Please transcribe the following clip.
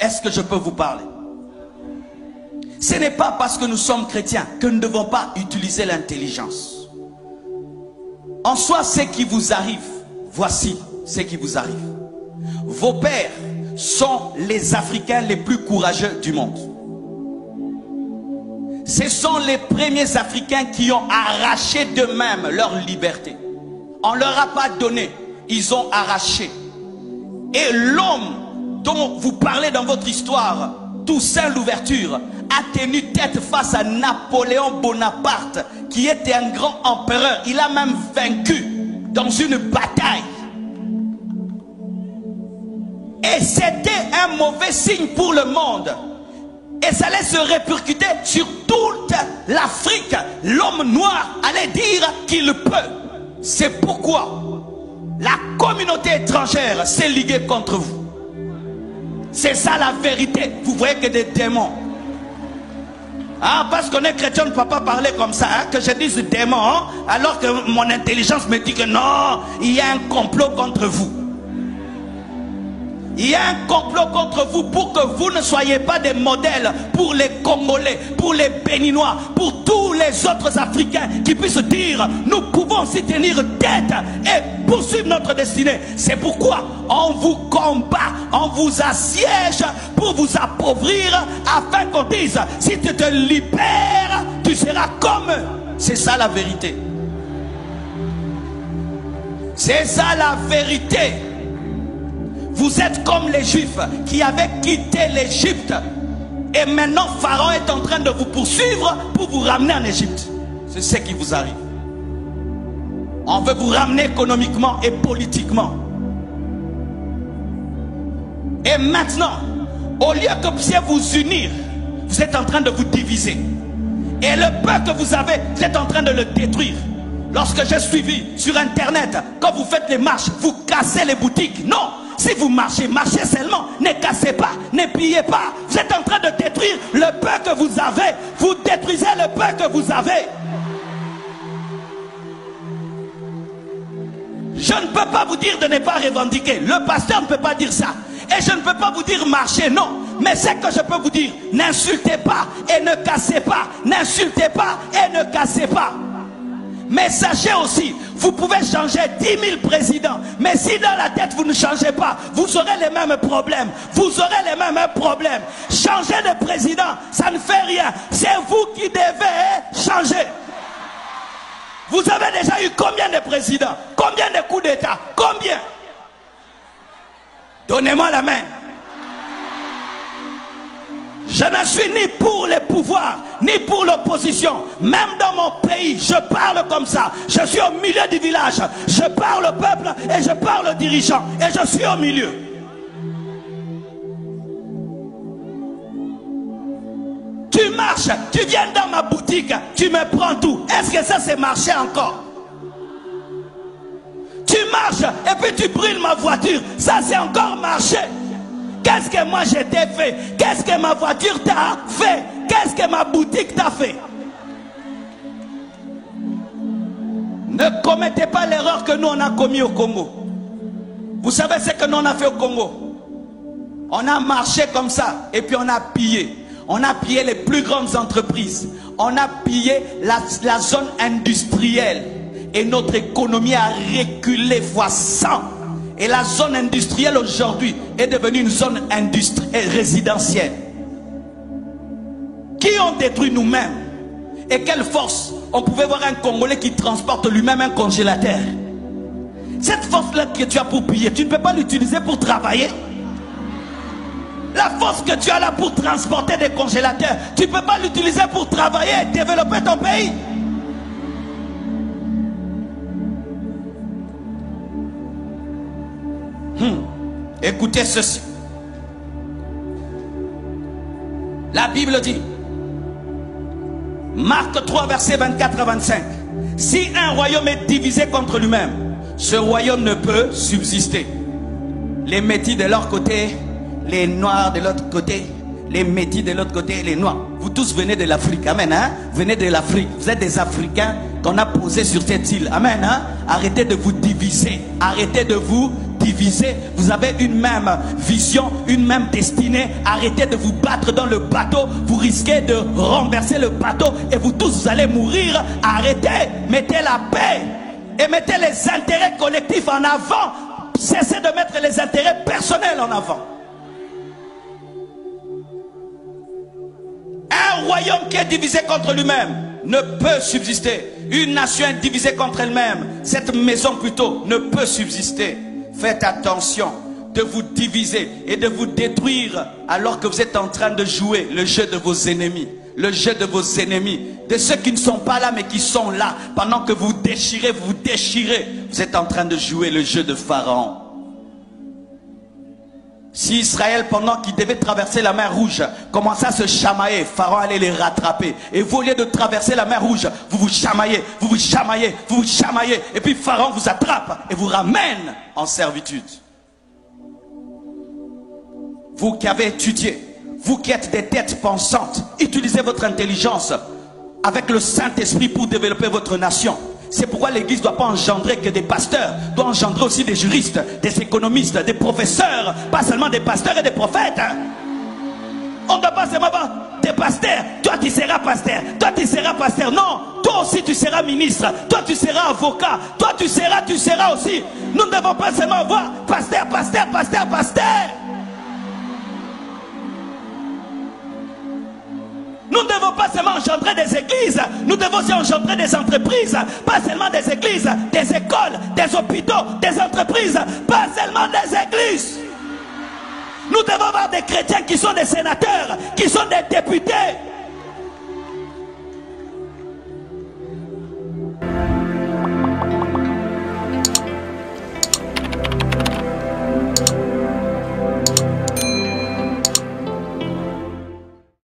est-ce que je peux vous parler? Ce n'est pas parce que nous sommes chrétiens que nous ne devons pas utiliser l'intelligence. En soi, ce qui vous arrive, voici ce qui vous arrive. Vos pères sont les Africains les plus courageux du monde. Ce sont les premiers Africains qui ont arraché d'eux-mêmes leur liberté. On ne leur a pas donné, ils ont arraché. Et l'homme dont vous parlez dans votre histoire, Toussaint l'ouverture, a tenu tête face à Napoléon Bonaparte, qui était un grand empereur. Il a même vaincu dans une bataille. Et c'était un mauvais signe pour le monde. Et ça allait se répercuter sur toute l'Afrique. L'homme noir allait dire qu'il peut. C'est pourquoi la communauté étrangère s'est liguée contre vous. C'est ça la vérité. Vous voyez que des démons. Ah, parce qu'on est chrétien, on ne peut pas parler comme ça, hein, que je dise démon, hein, alors que mon intelligence me dit que non, il y a un complot contre vous. Il y a un complot contre vous pour que vous ne soyez pas des modèles pour les Congolais, pour les Béninois, pour tous les autres Africains qui puissent dire nous pouvons s'y tenir tête et poursuivre notre destinée. C'est pourquoi on vous combat, on vous assiège pour vous appauvrir afin qu'on dise si tu te libères, tu seras comme eux. C'est ça la vérité. C'est ça la vérité. Vous êtes comme les Juifs qui avaient quitté l'Égypte. Et maintenant, Pharaon est en train de vous poursuivre pour vous ramener en Égypte. C'est ce qui vous arrive. On veut vous ramener économiquement et politiquement. Et maintenant, au lieu que vous puissiez vous unir, vous êtes en train de vous diviser. Et le peu que vous avez, vous êtes en train de le détruire. Lorsque j'ai suivi sur Internet, quand vous faites les marches, vous cassez les boutiques. Non, si vous marchez, marchez seulement. Ne cassez pas, ne pillez pas. Vous êtes en train de détruire le peu que vous avez. Vous détruisez le peu que vous avez. Je ne peux pas vous dire de ne pas revendiquer. Le pasteur ne peut pas dire ça. Et je ne peux pas vous dire marcher, non. Mais c'est que je peux vous dire, n'insultez pas et ne cassez pas. N'insultez pas et ne cassez pas. Mais sachez aussi, vous pouvez changer 10 000 présidents. Mais si dans la tête vous ne changez pas, vous aurez les mêmes problèmes. Vous aurez les mêmes problèmes. Changer de président, ça ne fait rien. C'est vous qui devez changer. Vous avez déjà eu combien de présidents? Combien de coups d'État? Combien? Donnez-moi la main. Je ne suis ni pour les pouvoirs, ni pour l'opposition. Même dans mon pays, je parle comme ça. Je suis au milieu du village. Je parle au peuple et je parle aux dirigeants. Et je suis au milieu. Tu marches, tu viens dans ma boutique, tu me prends tout. Est-ce que ça c'est marché encore? Tu marches et puis tu brûles ma voiture. Ça c'est encore marché. Qu'est-ce que moi je t'ai fait Qu'est-ce que ma voiture t'a fait? Qu'est-ce que ma boutique t'a fait? Ne commettez pas l'erreur que nous on a commis au Congo. Vous savez ce que nous on a fait au Congo? On a marché comme ça et puis on a pillé. On a pillé les plus grandes entreprises. On a pillé la, zone industrielle. Et notre économie a reculé fois 100. Et la zone industrielle aujourd'hui est devenue une zone industrielle résidentielle. Qui ont détruit nous-mêmes Et quelle force On pouvait voir un Congolais qui transporte lui-même un congélateur? Cette force-là que tu as pour piller, tu ne peux pas l'utiliser pour travailler. La force que tu as là pour transporter des congélateurs, tu ne peux pas l'utiliser pour travailler et développer ton pays. Hmm. Écoutez ceci. La Bible dit, Marc 3, verset 24 à 25, si un royaume est divisé contre lui-même, ce royaume ne peut subsister. Les métis de leur côté, les noirs de l'autre côté, les métis de l'autre côté, les noirs. Vous tous venez de l'Afrique, amen, hein? Venez de l'Afrique. Vous êtes des Africains qu'on a posés sur cette île, amen, hein? Arrêtez de vous diviser, arrêtez de vous divisez, vous avez une même vision, une même destinée. Arrêtez de vous battre dans le bateau. Vous risquez de renverser le bateau et vous tous vous allez mourir. Arrêtez, mettez la paix et mettez les intérêts collectifs en avant. Cessez de mettre les intérêts personnels en avant. Un royaume qui est divisé contre lui-même ne peut subsister. Une nation divisée contre elle-même, cette maison plutôt, ne peut subsister. Faites attention de vous diviser et de vous détruire alors que vous êtes en train de jouer le jeu de vos ennemis. Le jeu de vos ennemis, de ceux qui ne sont pas là mais qui sont là. Pendant que vous déchirez, vous déchirez, vous êtes en train de jouer le jeu de Pharaon. Si Israël, pendant qu'il devait traverser la mer rouge, commençait à se chamailler, Pharaon allait les rattraper. Et vous, au lieu de traverser la mer rouge, vous vous chamaillez, vous vous chamaillez, vous vous chamaillez. Et puis Pharaon vous attrape et vous ramène en servitude. Vous qui avez étudié, vous qui êtes des têtes pensantes, utilisez votre intelligence avec le Saint-Esprit pour développer votre nation. C'est pourquoi l'Église ne doit pas engendrer que des pasteurs, doit engendrer aussi des juristes, des économistes, des professeurs, pas seulement des pasteurs et des prophètes. Hein. On ne doit pas seulement des pasteurs. Toi, tu seras pasteur. Toi, tu seras pasteur. Non, toi aussi, tu seras ministre. Toi, tu seras avocat. Toi, tu seras, tu seras aussi. Nous ne devons pas seulement avoir pasteur, pasteur, pasteur, pasteur. Nous ne devons pas seulement engendrer des églises, nous devons aussi engendrer des entreprises, pas seulement des églises, des écoles, des hôpitaux, des entreprises, pas seulement des églises. Nous devons avoir des chrétiens qui sont des sénateurs, qui sont des députés.